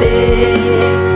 Day.